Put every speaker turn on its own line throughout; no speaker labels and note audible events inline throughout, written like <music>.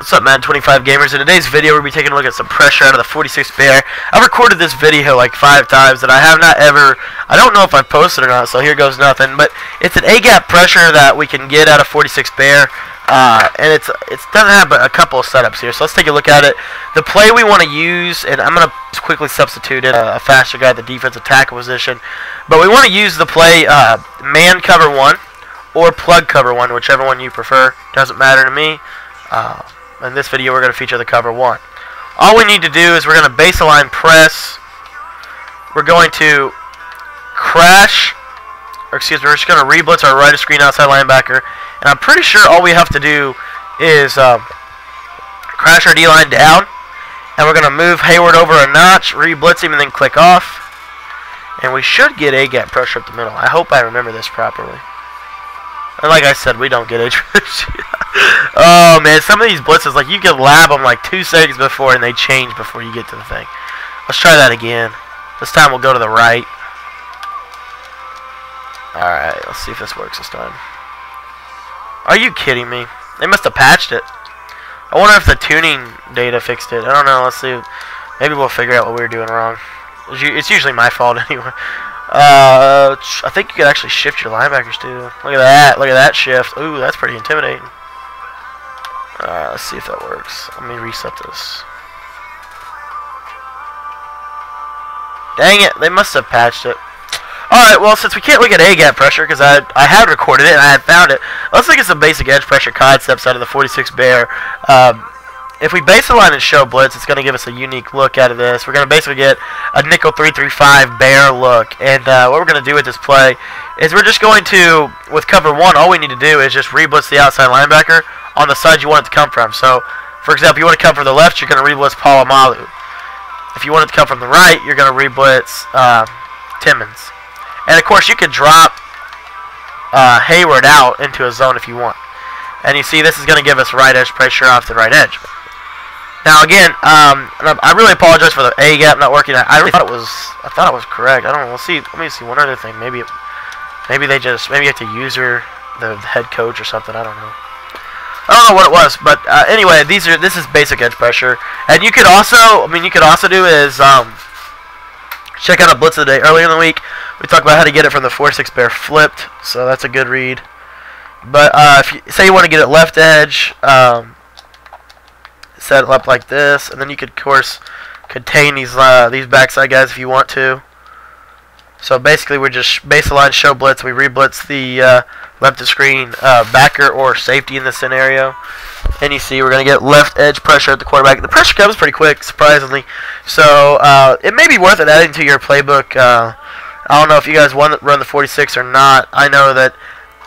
What's up, Madden? 25 gamers. In today's video, we'll be taking a look at some pressure out of the 46 Bear. I've recorded this video like five times, and I have not ever. I don't know if I've posted or not, so here goes nothing. But it's an A-gap pressure that we can get out of 46 Bear, uh, and it's it doesn't have a couple of setups here. So let's take a look at it. The play we want to use, and I'm gonna quickly substitute in a, a faster guy at the defensive tackle position, but we want to use the play uh, man cover one or plug cover one, whichever one you prefer. Doesn't matter to me. Uh, in this video, we're going to feature the cover one. All we need to do is we're going to baseline press. We're going to crash, or excuse me, we're just going to reblitz our right of screen outside linebacker. And I'm pretty sure all we have to do is um, crash our D-line down. And we're going to move Hayward over a notch, reblitz him, and then click off. And we should get A-gap pressure up the middle. I hope I remember this properly. And like I said, we don't get A <laughs> oh man, some of these blitzes, like you can lab them like two seconds before and they change before you get to the thing. Let's try that again. This time we'll go to the right. Alright, let's see if this works this time. Are you kidding me? They must have patched it. I wonder if the tuning data fixed it. I don't know. Let's see. Maybe we'll figure out what we were doing wrong. It's usually my fault <laughs> anyway. Uh, I think you could actually shift your linebackers too. Look at that. Look at that shift. Ooh, that's pretty intimidating. Let's see if that works. Let me reset this. Dang it, they must have patched it. Alright, well, since we can't look at A-gap pressure, because I, I had recorded it and I had found it, let's look at some basic edge pressure concepts out of the 46 Bear. Um, if we baseline and show blitz, it's going to give us a unique look out of this. We're going to basically get a nickel 335 bear look. And uh, what we're going to do with this play is we're just going to, with cover one, all we need to do is just re-blitz the outside linebacker on the side you want it to come from. So, for example, you want to come from the left, you're going to reblitz Polamalu. If you want it to come from the right, you're going to reblitz uh, Timmons. And, of course, you can drop uh, Hayward out into a zone if you want. And you see, this is going to give us right edge pressure off the right edge. Now again, um, I really apologize for the A gap not working. I, really thought it was, I thought it was correct. I don't know. We'll see. Let me see one other thing. Maybe, maybe they just, maybe you have to user the head coach or something. I don't know. I don't know what it was, but uh, anyway, these are this is basic edge pressure, and you could also, I mean, you could also do is um, check out a blitz of the day earlier in the week. We talked about how to get it from the 4-6 bear flipped, so that's a good read. But uh, if you say you want to get it left edge, um, set up like this, and then you could, of course, contain these uh, these backside guys if you want to. So basically, we're just baseline show blitz. We reblitz the uh, left of screen uh, backer or safety in this scenario. And you see, we're going to get left edge pressure at the quarterback. The pressure comes pretty quick, surprisingly. So uh, it may be worth it adding to your playbook. Uh, I don't know if you guys want run the 46 or not. I know that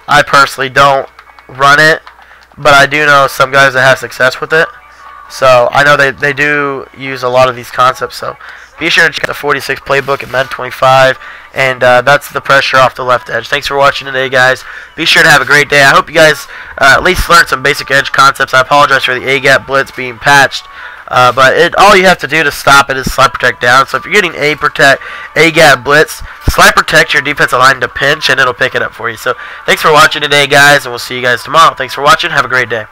I personally don't run it, but I do know some guys that have success with it. So I know they, they do use a lot of these concepts. So be sure to check out the 46 playbook at Madden 25. And uh, that's the pressure off the left edge. Thanks for watching today, guys. Be sure to have a great day. I hope you guys uh, at least learned some basic edge concepts. I apologize for the A-gap blitz being patched. Uh, but it, all you have to do to stop it is slide protect down. So if you're getting A protect, A gap blitz, slide protect your defensive line to pinch, and it'll pick it up for you. So thanks for watching today, guys, and we'll see you guys tomorrow. Thanks for watching. Have a great day.